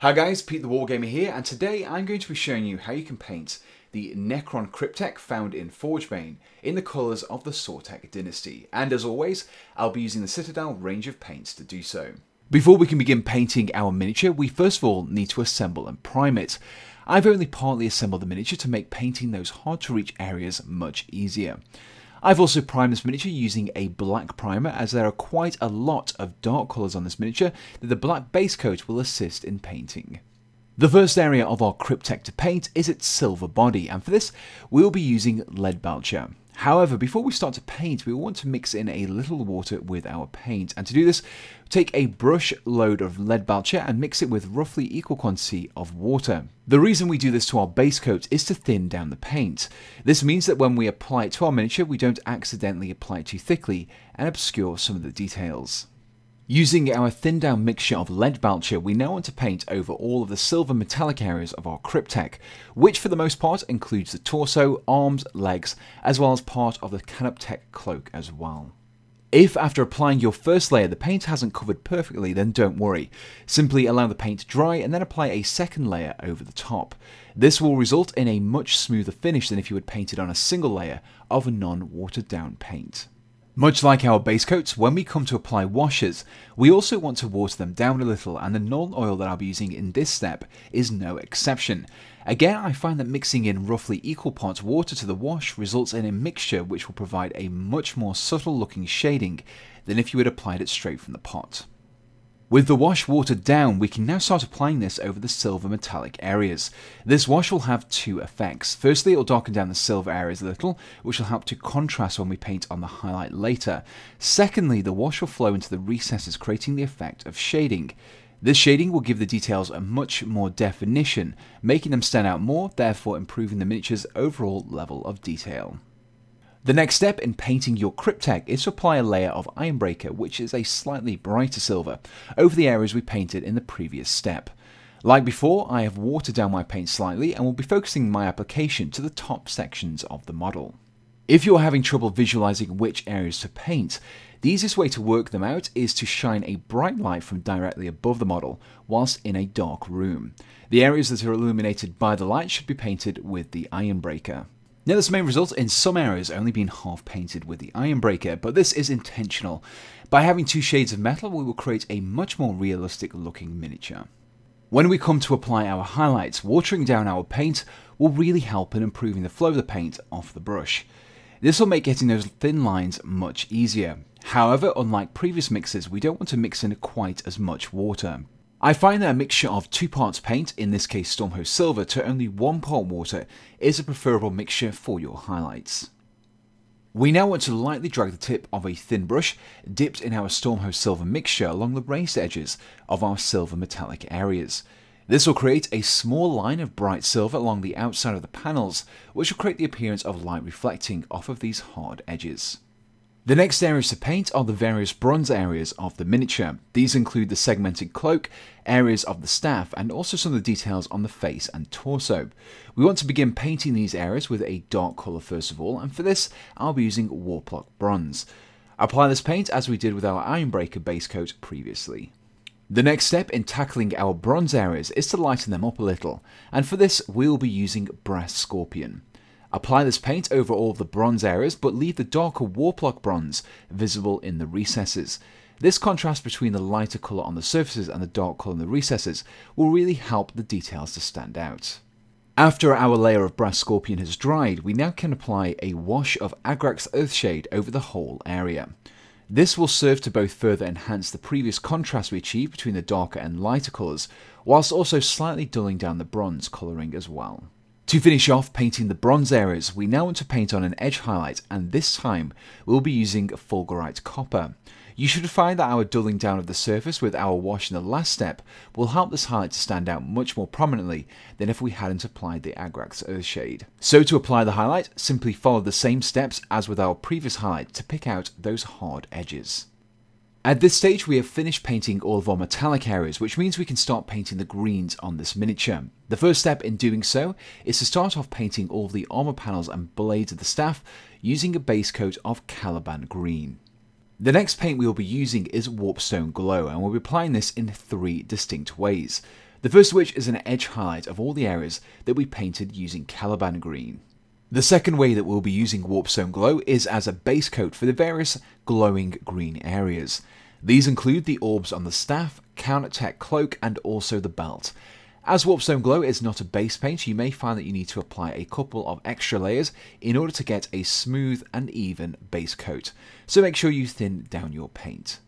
Hi guys, Pete the Wargamer here, and today I'm going to be showing you how you can paint the Necron Cryptek found in Forgebane in the colours of the Sautekh dynasty. And as always, I'll be using the Citadel range of paints to do so. Before we can begin painting our miniature, we first of all need to assemble and prime it. I've only partly assembled the miniature to make painting those hard to reach areas much easier. I've also primed this miniature using a black primer as there are quite a lot of dark colours on this miniature that the black base coat will assist in painting. The first area of our Cryptek to paint is its silver body and for this we'll be using Leadbelcher. However, before we start to paint, we will want to mix in a little water with our paint. And to do this, take a brush load of Leadbelcher and mix it with roughly equal quantity of water. The reason we do this to our base coat is to thin down the paint. This means that when we apply it to our miniature, we don't accidentally apply it too thickly and obscure some of the details. Using our thinned down mixture of lead Leadbelcher, we now want to paint over all of the silver metallic areas of our Cryptek, which for the most part includes the torso, arms, legs, as well as part of the Canoptek cloak as well. If after applying your first layer the paint hasn't covered perfectly, then don't worry. Simply allow the paint to dry and then apply a second layer over the top. This will result in a much smoother finish than if you had painted on a single layer of a non-watered down paint. Much like our base coats, when we come to apply washes, we also want to water them down a little and the Nuln oil that I'll be using in this step is no exception. Again, I find that mixing in roughly equal parts water to the wash results in a mixture which will provide a much more subtle looking shading than if you had applied it straight from the pot. With the wash watered down, we can now start applying this over the silver metallic areas. This wash will have two effects. Firstly, it will darken down the silver areas a little, which will help to contrast when we paint on the highlight later. Secondly, the wash will flow into the recesses, creating the effect of shading. This shading will give the details a much more definition, making them stand out more, therefore improving the miniature's overall level of detail. The next step in painting your Cryptek is to apply a layer of Ironbreaker, which is a slightly brighter silver, over the areas we painted in the previous step. Like before, I have watered down my paint slightly and will be focusing my application to the top sections of the model. If you're having trouble visualizing which areas to paint, the easiest way to work them out is to shine a bright light from directly above the model whilst in a dark room. The areas that are illuminated by the light should be painted with the Ironbreaker. Now this may result in some areas only being half painted with the Ironbreaker, but this is intentional. By having two shades of metal, we will create a much more realistic looking miniature. When we come to apply our highlights, watering down our paint will really help in improving the flow of the paint off the brush. This will make getting those thin lines much easier. However, unlike previous mixes, we don't want to mix in quite as much water. I find that a mixture of two parts paint, in this case Stormhost Silver, to only one part water is a preferable mixture for your highlights. We now want to lightly drag the tip of a thin brush dipped in our Stormhost Silver mixture along the raised edges of our silver metallic areas. This will create a small line of bright silver along the outside of the panels, which will create the appearance of light reflecting off of these hard edges. The next areas to paint are the various bronze areas of the miniature. These include the segmented cloak, areas of the staff, and also some of the details on the face and torso. We want to begin painting these areas with a dark colour first of all, and for this I'll be using Warplock Bronze. Apply this paint as we did with our Ironbreaker base coat previously. The next step in tackling our bronze areas is to lighten them up a little, and for this we'll be using Brass Scorpion. Apply this paint over all the bronze areas, but leave the darker Warplock bronze visible in the recesses. This contrast between the lighter colour on the surfaces and the dark colour in the recesses will really help the details to stand out. After our layer of Brass Scorpion has dried, we now can apply a wash of Agrax Earthshade over the whole area. This will serve to both further enhance the previous contrast we achieved between the darker and lighter colours, whilst also slightly dulling down the bronze colouring as well. To finish off painting the bronze areas, we now want to paint on an edge highlight and this time we'll be using Fulgurite Copper. You should find that our dulling down of the surface with our wash in the last step will help this highlight to stand out much more prominently than if we hadn't applied the Agrax Earthshade. So to apply the highlight, simply follow the same steps as with our previous highlight to pick out those hard edges. At this stage we have finished painting all of our metallic areas, which means we can start painting the greens on this miniature. The first step in doing so is to start off painting all of the armor panels and blades of the staff using a base coat of Caliban Green. The next paint we will be using is Warpstone Glow and we'll be applying this in three distinct ways. The first of which is an edge highlight of all the areas that we painted using Caliban green. The second way that we'll be using Warpstone Glow is as a base coat for the various glowing green areas. These include the orbs on the staff, Canoptek cloak, and also the belt. As Warpstone Glow is not a base paint, you may find that you need to apply a couple of extra layers in order to get a smooth and even base coat, so make sure you thin down your paint.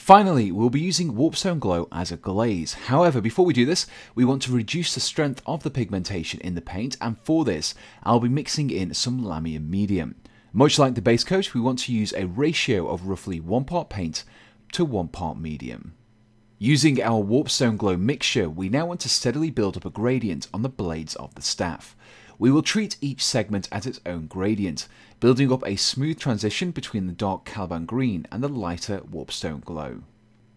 Finally, we'll be using Warpstone Glow as a glaze. However, before we do this, we want to reduce the strength of the pigmentation in the paint, and for this, I'll be mixing in some Lahmian Medium. Much like the base coat, we want to use a ratio of roughly 1 part paint to 1 part medium. Using our Warpstone Glow mixture, we now want to steadily build up a gradient on the blades of the staff. We will treat each segment as its own gradient, building up a smooth transition between the dark Caliban green and the lighter Warpstone glow.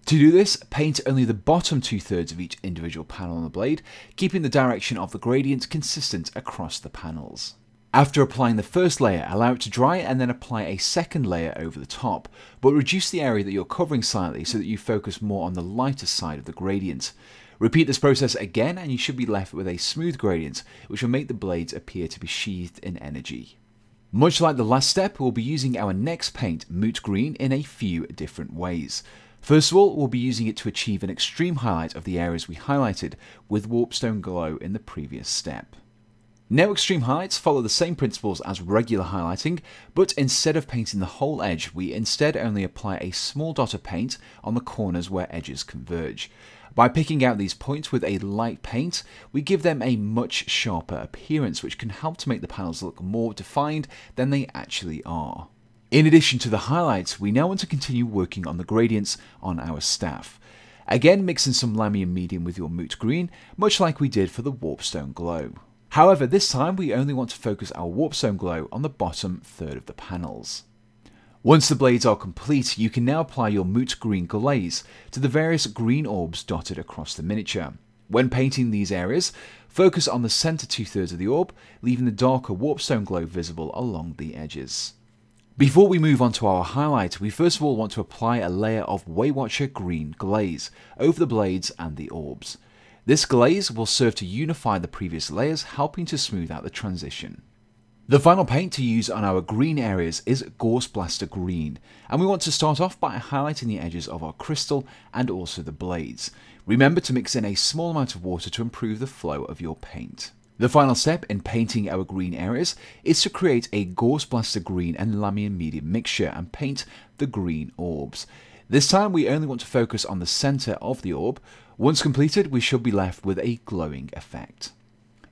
To do this, paint only the bottom two thirds of each individual panel on the blade, keeping the direction of the gradient consistent across the panels. After applying the first layer, allow it to dry and then apply a second layer over the top, but reduce the area that you're covering slightly so that you focus more on the lighter side of the gradient. Repeat this process again and you should be left with a smooth gradient which will make the blades appear to be sheathed in energy. Much like the last step, we'll be using our next paint, Moot Green, in a few different ways. First of all, we'll be using it to achieve an extreme highlight of the areas we highlighted with Warpstone Glow in the previous step. Now extreme highlights follow the same principles as regular highlighting, but instead of painting the whole edge, we instead only apply a small dot of paint on the corners where edges converge. By picking out these points with a light paint, we give them a much sharper appearance which can help to make the panels look more defined than they actually are. In addition to the highlights, we now want to continue working on the gradients on our staff. Again, mix in some Lahmian Medium with your Moot Green, much like we did for the Warpstone Glow. However, this time we only want to focus our Warpstone Glow on the bottom third of the panels. Once the blades are complete, you can now apply your Moot Green glaze to the various green orbs dotted across the miniature. When painting these areas, focus on the centre two-thirds of the orb, leaving the darker warpstone glow visible along the edges. Before we move on to our highlight, we first of all want to apply a layer of Waywatcher green glaze over the blades and the orbs. This glaze will serve to unify the previous layers, helping to smooth out the transition. The final paint to use on our green areas is Gauss Blaster Green, and we want to start off by highlighting the edges of our crystal and also the blades. Remember to mix in a small amount of water to improve the flow of your paint. The final step in painting our green areas is to create a Gauss Blaster Green and Lahmian Medium mixture and paint the green orbs. This time we only want to focus on the centre of the orb. Once completed, we should be left with a glowing effect.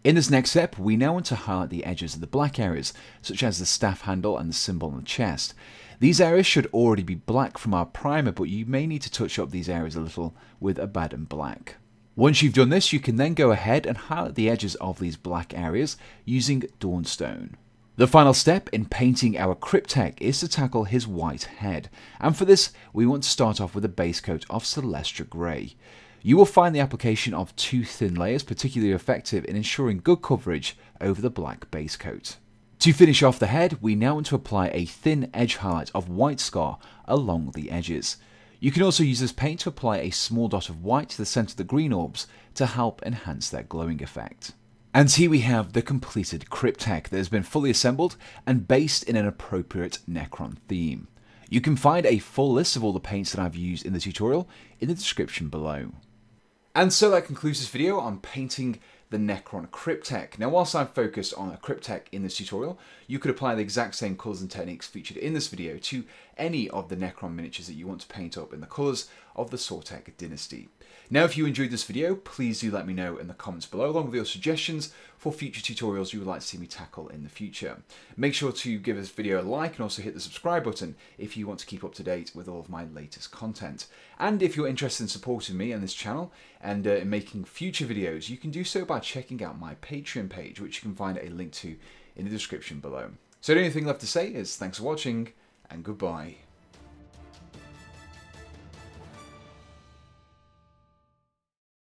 In this next step, we now want to highlight the edges of the black areas, such as the staff handle and the symbol on the chest. These areas should already be black from our primer, but you may need to touch up these areas a little with a Abaddon Black. Once you've done this, you can then go ahead and highlight the edges of these black areas using Dawnstone. The final step in painting our Cryptek is to tackle his white head, and for this we want to start off with a base coat of Celestra Grey. You will find the application of two thin layers particularly effective in ensuring good coverage over the black base coat. To finish off the head, we now want to apply a thin edge highlight of white scar along the edges. You can also use this paint to apply a small dot of white to the centre of the green orbs to help enhance their glowing effect. And here we have the completed Cryptek that has been fully assembled and based in an appropriate Necron theme. You can find a full list of all the paints that I've used in the tutorial in the description below. And so that concludes this video on painting the Necron Cryptek. Now whilst I'm focused on a Cryptek in this tutorial, you could apply the exact same colours and techniques featured in this video to any of the Necron miniatures that you want to paint up in the colours of the Sautekh dynasty. Now if you enjoyed this video, please do let me know in the comments below along with your suggestions for future tutorials you would like to see me tackle in the future. Make sure to give this video a like and also hit the subscribe button if you want to keep up to date with all of my latest content. And if you're interested in supporting me and this channel and uh, in making future videos, you can do so by checking out my Patreon page, which you can find a link to in the description below. So the only thing left to say is thanks for watching and goodbye.